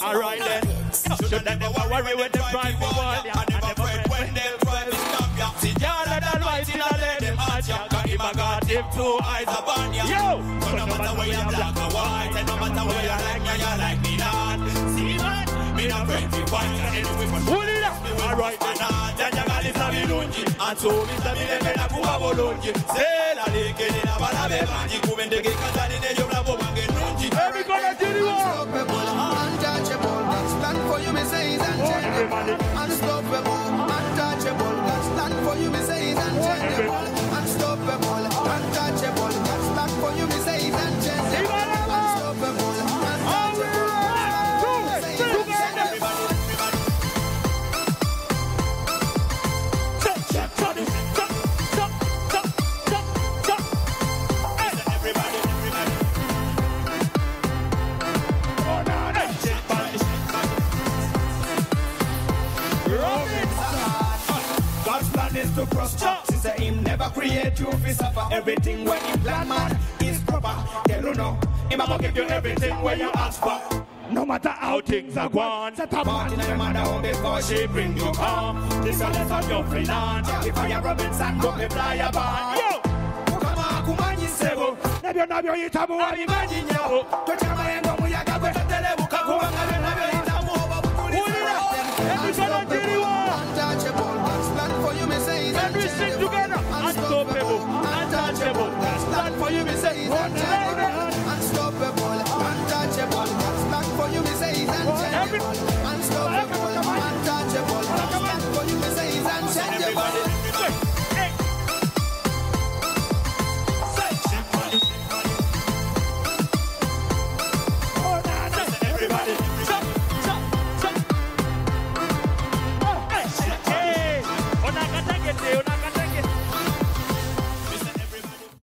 That never worry when them try to warn ya. I never fret when them try to stop ya. See, y'all are the Almighty, now let them at ya. Cause him a got him two eyes upon ya. Yo! So no matter where you're black or white, and no matter where you like me, you like me not. See man, me not afraid to fight, and anyway for Pull it up. Alright, then. janyagalisa birungi ansuubiza miremera kuba bulungi seera lekerera balabe bangi kuba endege kazalina ebyobulabo Unstoppable, plan is to prosper. She say him never create you for suffer. Everything when him plan man is proper. Tell you no, him a go give you everything when you ask for. No matter how things are gone, set a party in your mother home before she bring you home. This a lesson you free land. If I am Robinson, go me fly a band. Yo, kama kumanyi sebo, nabyo nabyo yitamu wabimanyi nyabo. Tochama yengo we sing together, unstoppable, untouchable. Plan for you, me say